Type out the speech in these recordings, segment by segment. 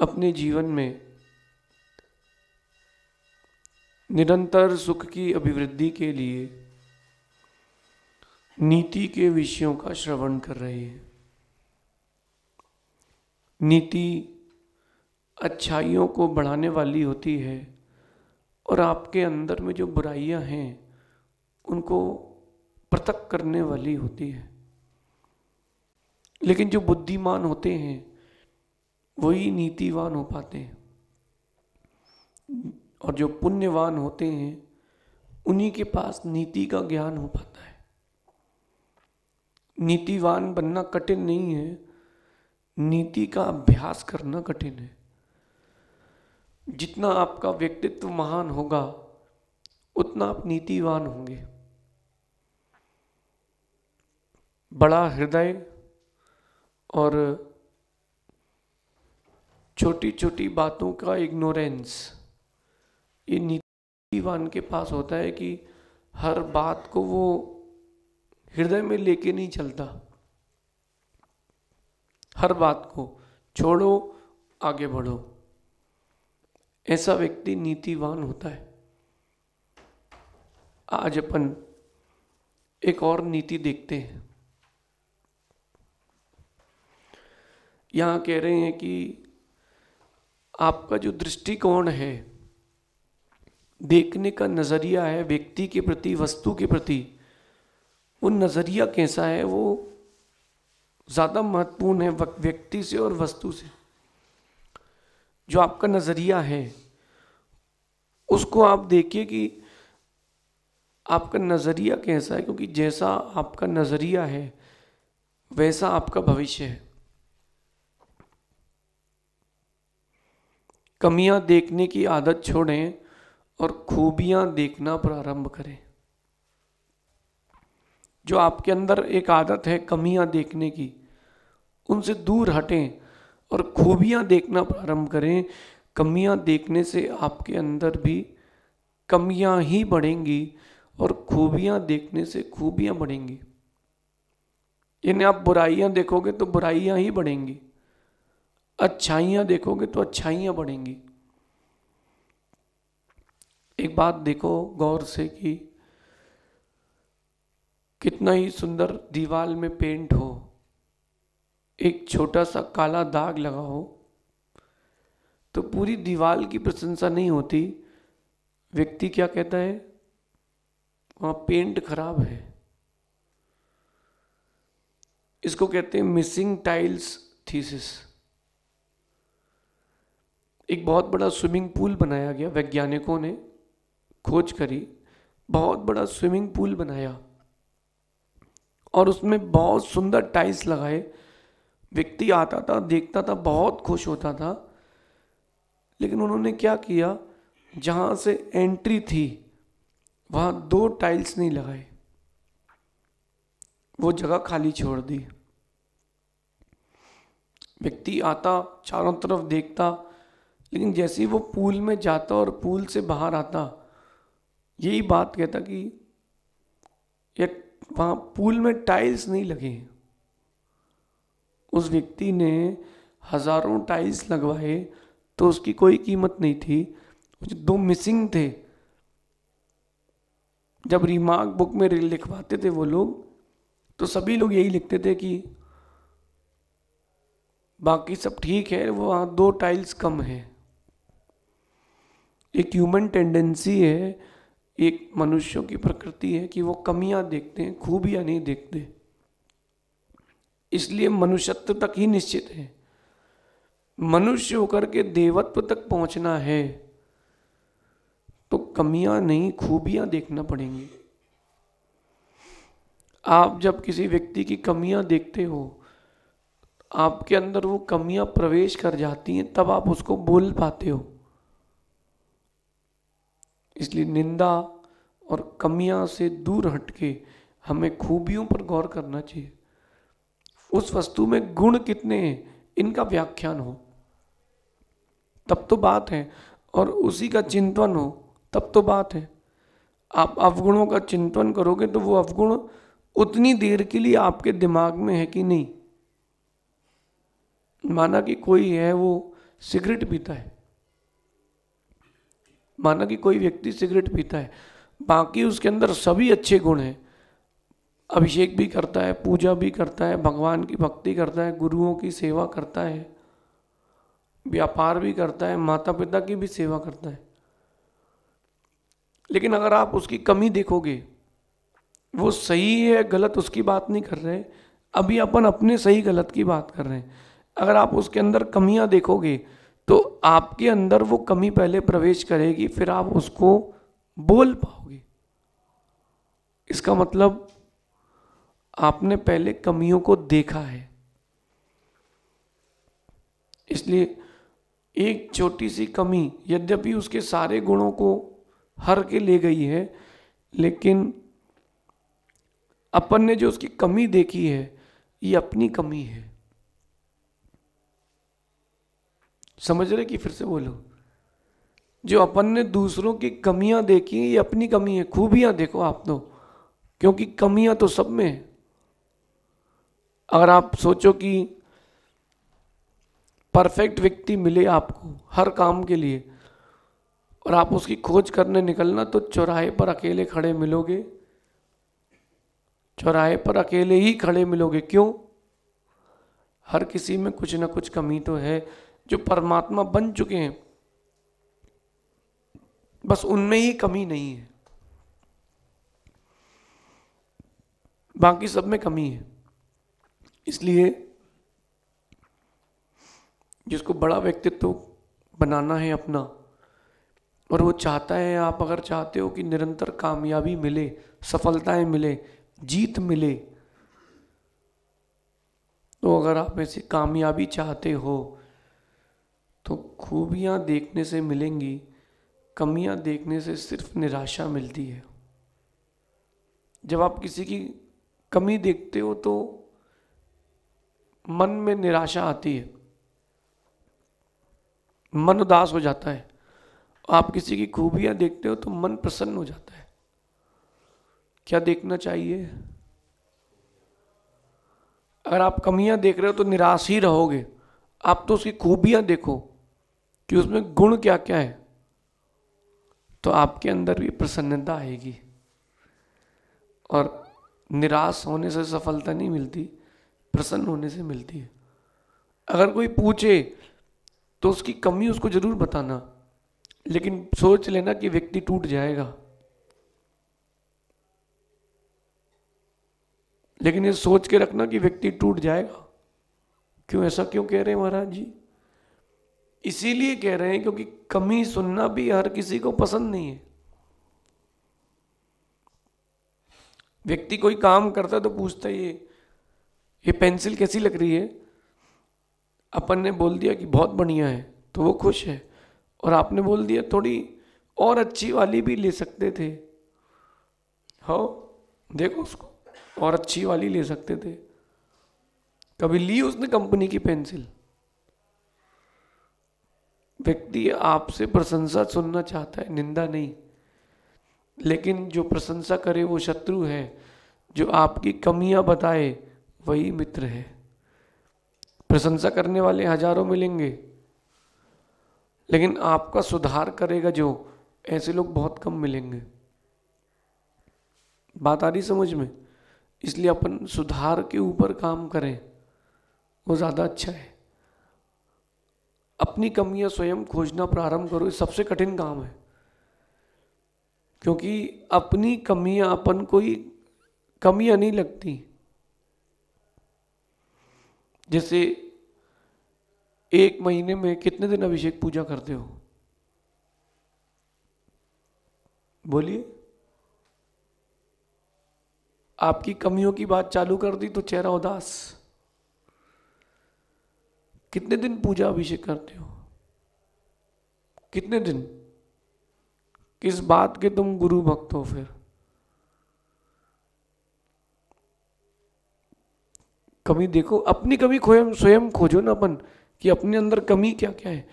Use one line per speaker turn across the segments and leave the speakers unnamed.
अपने जीवन में निरंतर सुख की अभिवृद्धि के लिए नीति के विषयों का श्रवण कर रहे हैं। नीति अच्छाइयों को बढ़ाने वाली होती है और आपके अंदर में जो बुराइयाँ हैं, उनको पृथक करने वाली होती है। लेकिन जो बुद्धिमान होते हैं वही नीतिवान हो पाते हैं। और जो पुण्यवान होते हैं, उन्हीं के पास नीति का ज्ञान हो पाता है। नीतिवान बनना कठिन नहीं है, नीति का अभ्यास करना कठिन है। जितना आपका व्यक्तित्व महान होगा, उतना आप नीतिवान होंगे। बड़ा हृदय और छोटी छोटी बातों का इग्नोरेंस ये नीतिवान के पास होता है कि हर बात को वो हृदय में लेके नहीं चलता। हर बात को छोड़ो, आगे बढ़ो। ऐसा व्यक्ति नीतिवान होता है। आज अपन एक और नीति देखते हैं। यहाँ कह रहे हैं कि आपका जो दृष्टिकोण है, देखने का नज़रिया है, व्यक्ति के प्रति, वस्तु के प्रति, वो नज़रिया कैसा है, वो ज़्यादा महत्वपूर्ण है व्यक्ति से और वस्तु से। जो आपका नज़रिया है, उसको आप देखिए कि आपका नज़रिया कैसा है, क्योंकि जैसा आपका नज़रिया है, वैसा आपका भविष्य है। कमियाँ देखने की आदत छोड़ें और खूबियाँ देखना प्रारंभ करें। जो आपके अंदर एक आदत है कमियाँ देखने की, उनसे दूर हटें और खूबियाँ देखना प्रारंभ करें। कमियाँ देखने से आपके अंदर भी कमियाँ ही बढ़ेंगी और खूबियाँ देखने से खूबियाँ बढ़ेंगी। यानी आप बुराइयाँ देखोगे तो बुराइयाँ ही बढ़ेंगी, अच्छाइयाँ देखोगे तो अच्छाइयाँ बढ़ेंगी। एक बात देखो गौर से कि कितना ही सुंदर दीवाल में पेंट हो, एक छोटा सा काला दाग लगा हो तो पूरी दीवाल की प्रशंसा नहीं होती। व्यक्ति क्या कहता है? वहाँ पेंट खराब है। इसको कहते हैं मिसिंग टाइल्स थीसिस एक बहुत बड़ा स्विमिंग पूल बनाया गया वैज्ञानिकों ने। खोज करी, बहुत बड़ा स्विमिंग पूल बनाया और उसमें बहुत सुंदर टाइल्स लगाए। व्यक्ति आता था, देखता था, बहुत खुश होता था। लेकिन उन्होंने क्या किया, जहाँ से एंट्री थी, वहाँ दो टाइल्स नहीं लगाए। वो जगह खाली छोड़ दी। व्यक्ति आता, चारों तरफ़ देखता, लेकिन जैसे ही वो पूल में जाता और पूल से बाहर आता यही बात कहता कि ये वहाँ पूल में टाइल्स नहीं लगे उस व्यक्ति ने हज़ारों टाइल्स लगवाए तो उसकी कोई कीमत नहीं थी। जो दो मिसिंग थे। जब रिमार्क बुक में लिखवाते थे वो लोग तो सभी लोग यही लिखते थे कि बाकी सब ठीक है, वो वहाँ दो टाइल्स कम है। एक ह्यूमन टेंडेंसी है एक मनुष्यों की प्रकृति है कि वो कमियाँ देखते हैं, खूबियाँ नहीं देखते। इसलिए मनुष्यत्व तक ही निश्चित है। मनुष्य होकर के देवत्व तक पहुँचना है तो कमियाँ नहीं, खूबियाँ देखना पड़ेंगी। आप जब किसी व्यक्ति की कमियाँ देखते हो, आपके अंदर वो कमियाँ प्रवेश कर जाती हैं, तब आप उसको बोल पाते हो। इसलिए निंदा और कमियाँ से दूर हटके हमें खूबियों पर गौर करना चाहिए। उस वस्तु में गुण कितने हैं, इनका व्याख्यान हो। तब तो बात है, और उसी का चिंतन हो, तब तो बात है। आप अवगुणों का चिंतन करोगे तो वो अवगुण उतनी देर के लिए आपके दिमाग में है कि नहीं। माना कि कोई है, वो सिगरेट पीता है। माना कि कोई व्यक्ति सिगरेट पीता है। बाकी उसके अंदर सभी अच्छे गुण हैं। अभिषेक भी करता है, पूजा भी करता है, भगवान की भक्ति करता है, गुरुओं की सेवा करता है, व्यापार भी करता है माता पिता की भी सेवा करता है। लेकिन अगर आप उसकी कमी देखोगे, वो सही है, गलत उसकी बात नहीं कर रहे, अभी अपन अपने सही गलत की बात कर रहे हैं। अगर आप उसके अंदर कमियाँ देखोगे तो आपके अंदर वो कमी पहले प्रवेश करेगी, फिर आप उसको बोल पाओगे। इसका मतलब आपने पहले कमियों को देखा है। इसलिए एक छोटी सी कमी यद्यपि उसके सारे गुणों को हर के ले गई है, लेकिन अपन ने जो उसकी कमी देखी है, ये अपनी कमी है। समझ रहे कि फिर से बोलो? जो अपन ने दूसरों की कमियाँ देखी, ये अपनी कमी है, खूबियाँ देखो आप तो। क्योंकि कमियाँ तो सब में है। अगर आप सोचो कि परफेक्ट व्यक्ति मिले आपको हर काम के लिए, और आप उसकी खोज करने निकलना तो चौराहे पर अकेले खड़े मिलोगे। चौराहे पर अकेले ही खड़े मिलोगे। क्यों? हर किसी में कुछ ना कुछ कमी तो है, जो परमात्मा बन चुके हैं। बस उनमें ही कमी नहीं है। बाकी सब में कमी है। इसलिए जिसको बड़ा व्यक्तित्व बनाना है अपना, और वो चाहता है, आप अगर चाहते हो कि निरंतर कामयाबी मिले, सफलताएँ मिले, जीत मिले तो अगर आप ऐसी कामयाबी चाहते हो तो खूबियाँ देखने से मिलेंगी। कमियाँ देखने से सिर्फ़ निराशा मिलती है। जब आप किसी की कमी देखते हो तो मन में निराशा आती है। मन उदास हो जाता है। आप किसी की खूबियाँ देखते हो तो मन प्रसन्न हो जाता है। क्या देखना चाहिए? अगर आप कमियाँ देख रहे हो तो निराश ही रहोगे। आप तो उसकी खूबियाँ देखो कि उसमें गुण क्या क्या है। तो आपके अंदर भी प्रसन्नता आएगी। और निराश होने से सफलता नहीं मिलती, प्रसन्न होने से मिलती है। अगर कोई पूछे तो उसकी कमी उसको ज़रूर बताना, लेकिन सोच लेना कि व्यक्ति टूट जाएगा। लेकिन ये सोच के रखना कि व्यक्ति टूट जाएगा। क्यों ऐसा क्यों कह रहे हैं महाराज जी? इसीलिए कह रहे हैं क्योंकि कमी सुनना भी हर किसी को पसंद नहीं है। व्यक्ति कोई काम करता है तो पूछता है, ये ये पेंसिल कैसी लग रही है? अपन ने बोल दिया कि बहुत बढ़िया है तो वो खुश है। और आपने बोल दिया, थोड़ी और अच्छी वाली भी ले सकते थे। हो, देखो उसको, और अच्छी वाली ले सकते थे। कभी ली उसने कंपनी की पेंसिल? व्यक्ति आपसे प्रशंसा सुनना चाहता है, निंदा नहीं। लेकिन जो प्रशंसा करे वो शत्रु है, जो आपकी कमियाँ बताए, वही मित्र है। प्रशंसा करने वाले हज़ारों मिलेंगे, लेकिन आपका सुधार करेगा जो, ऐसे लोग बहुत कम मिलेंगे। बात आ रही समझ में? इसलिए अपन सुधार के ऊपर काम करें, वो ज़्यादा अच्छा है। अपनी कमियाँ स्वयं खोजना प्रारंभ करो, ये सबसे कठिन काम है। क्योंकि अपनी कमियाँ अपन कोई कमियाँ नहीं लगती। जैसे एक महीने में कितने दिन अभिषेक पूजा करते हो? बोलिए। आपकी कमियों की बात चालू कर दी तो चेहरा उदास। कितने दिन पूजा अभिषेक करते हो? कितने दिन? किस बात के तुम गुरु भक्त हो फिर? कमी देखो, अपनी कमी खोए स्वयं खोजो ना अपन कि अपने अंदर कमी क्या क्या है।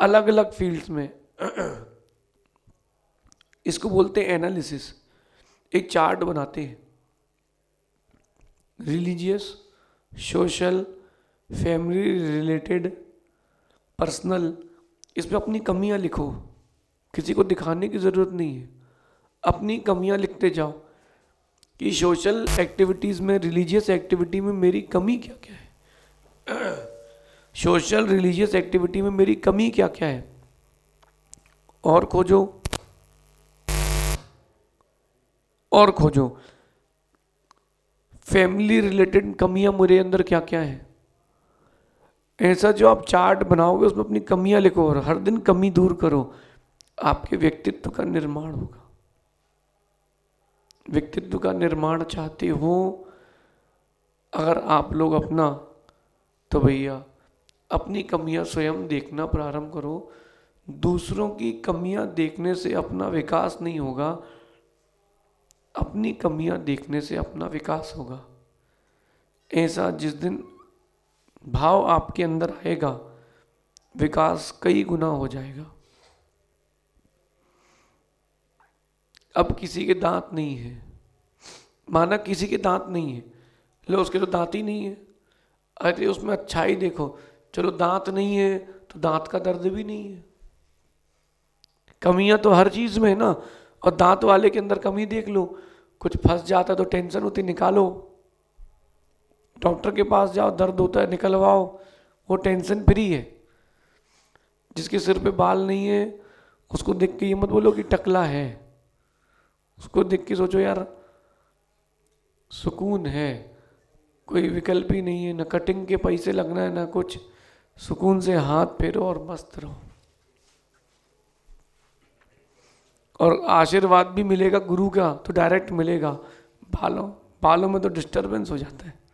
अलग अलग फील्ड्स में। इसको बोलते हैं एनालिसिस एक चार्ट बनाते हैं। Religious social family related personal इसमें अपनी कमियाँ लिखो। किसी को दिखाने की ज़रूरत नहीं है। अपनी कमियाँ लिखते जाओ कि सोशल एक्टिविटीज़ में रिलीजियस एक्टिविटी में मेरी कमी क्या क्या है? सोशल रिलीजियस एक्टिविटी में मेरी कमी क्या क्या है? और खोजो। और खोजो। फैमिली रिलेटेड कमियाँ मेरे अंदर क्या क्या है? ऐसा जो आप चार्ट बनाओगे, उसमें अपनी कमियाँ लिखो और हर दिन कमी दूर करो, आपके व्यक्तित्व का निर्माण होगा। व्यक्तित्व का निर्माण चाहते हो, अगर आप लोग अपना तो भैया, अपनी कमियाँ स्वयं देखना प्रारंभ करो। दूसरों की कमियाँ देखने से अपना विकास नहीं होगा, अपनी कमियाँ देखने से अपना विकास होगा। ऐसा जिस दिन भाव आपके अंदर आएगा, विकास कई गुना हो जाएगा। अब किसी के दांत नहीं है। माना किसी के दांत नहीं है। लो, उसके तो दांत ही नहीं है। अरे, उसमें अच्छाई देखो। चलो, दांत नहीं है तो दांत का दर्द भी नहीं है। कमियाँ तो हर चीज़ में है ना। और दांत वाले के अंदर कमी देख लो। कुछ फंस जाता तो टेंशन होती, निकालो। डॉक्टर के पास जाओ, दर्द होता है, निकलवाओ। वो टेंशन फ्री है। जिसके सिर पे बाल नहीं है, उसको देख के ये मत बोलो कि टकला है। उसको देख के सोचो, यार, सुकून है। कोई विकल्प ही नहीं है, न कटिंग के पैसे लगना है, ना कुछ। सुकून से हाथ फेरो और मस्त रहो। और आशीर्वाद भी मिलेगा गुरु का तो डायरेक्ट मिलेगा। बालों बालों में तो डिस्टरबेंस हो जाता है।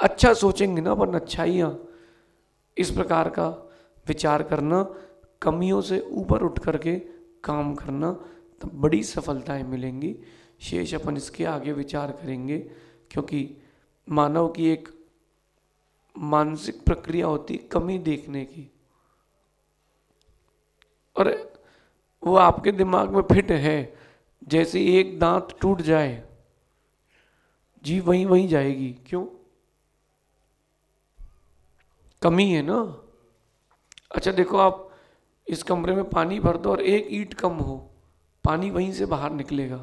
अच्छा सोचेंगे ना अपन अच्छाइयाँ। इस प्रकार का विचार करना, कमियों से ऊपर उठ करके काम करना तो बड़ी सफलताएँ मिलेंगी। शेष अपन इसके आगे विचार करेंगे, क्योंकि मानव की एक मानसिक प्रक्रिया होती कमी देखने की। और वो आपके दिमाग में फिट है, जैसे एक दांत टूट जाए, जी वहीं वहीं जाएगी। क्यों? कमी है ना? अच्छा देखो आप इस कमरे में पानी भर दो और एक ईट कम हो, पानी वहीं से बाहर निकलेगा।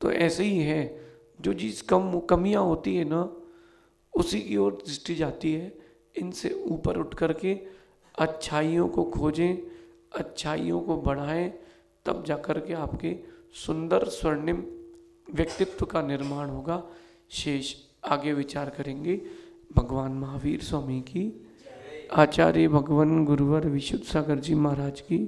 तो ऐसे ही है, जो चीज़ कम, कमियाँ होती है ना, उसी की ओर दृष्टि जाती है। इनसे ऊपर उठ करके अच्छाइयों को खोजें, अच्छाइयों को बढ़ाएँ, तब जाकर के आपके सुंदर स्वर्णिम व्यक्तित्व का निर्माण होगा। शेष आगे विचार करेंगे। भगवान महावीर स्वामी की आचार्य भगवान गुरुवर विशुद्ध सागर जी महाराज की